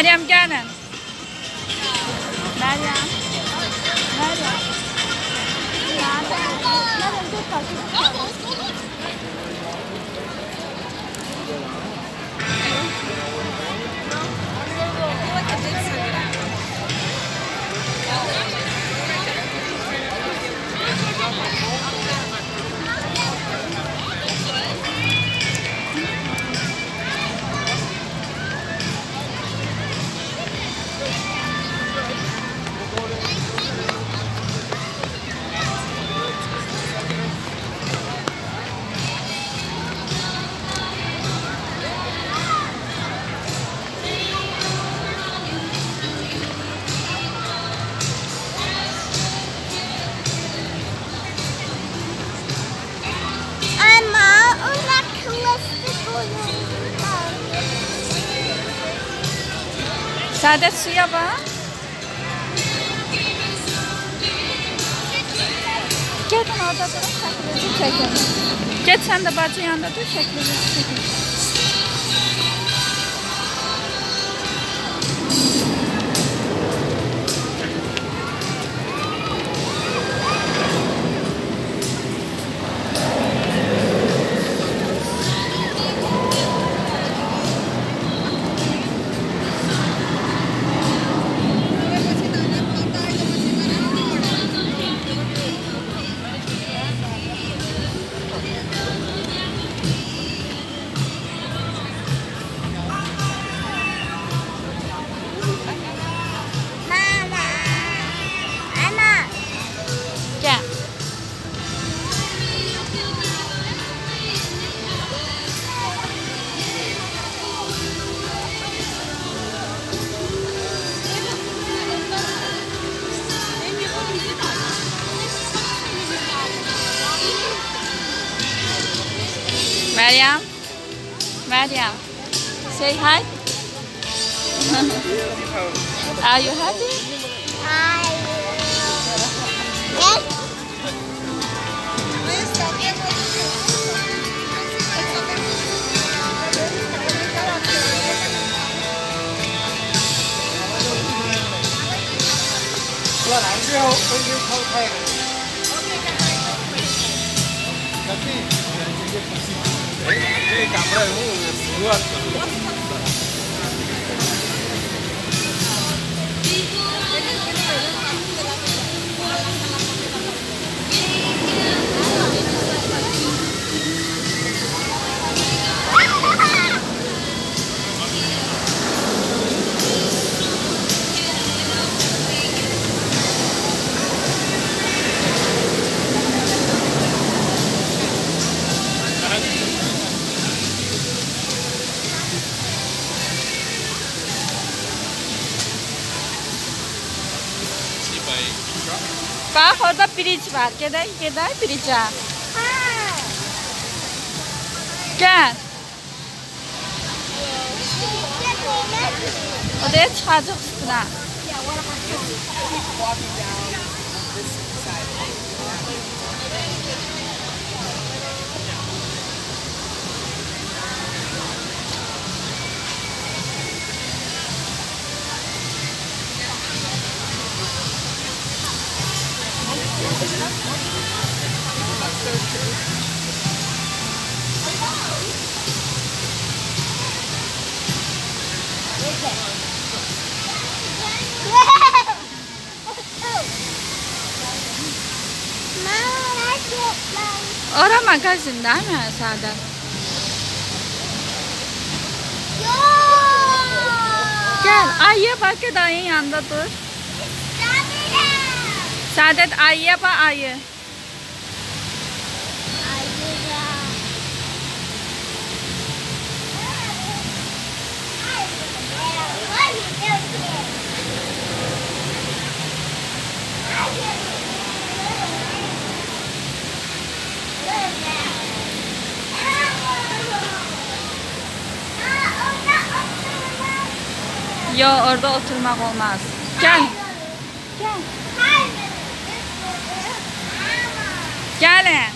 Meryem gelin. Meryem. Meryem. Ama Saadet suya bak. Gelin orada durun şeklinizi çekin. Geç sen de bacı yanında dur şeklinizi çekin. Mariam? Mariam, say hi. Are you happy? Hi. Yes. Hãy subscribe cho kênh Ghiền Mì Cặp 我饿死了 Bax orada biric var. Gedək, gedək biricə. Gəl. Odaya çıxacaq üstünə. Ora magazin mi Saadet? Yok. Gel ayıya bak ya da ayın yanında dur. Saadet ayıya bak ayı. Yo orada oturmak olmaz. Gel. Gel. Gelin.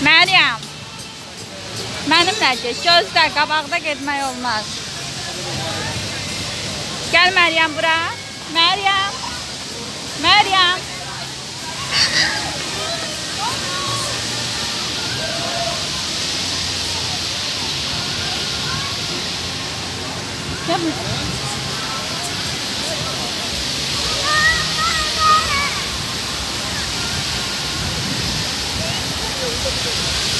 Məryəm. Mənimlə get. Gözlə, qabaqda getmək olmaz. Gəl Məryəm bura. Məryəm. chấp Thank you.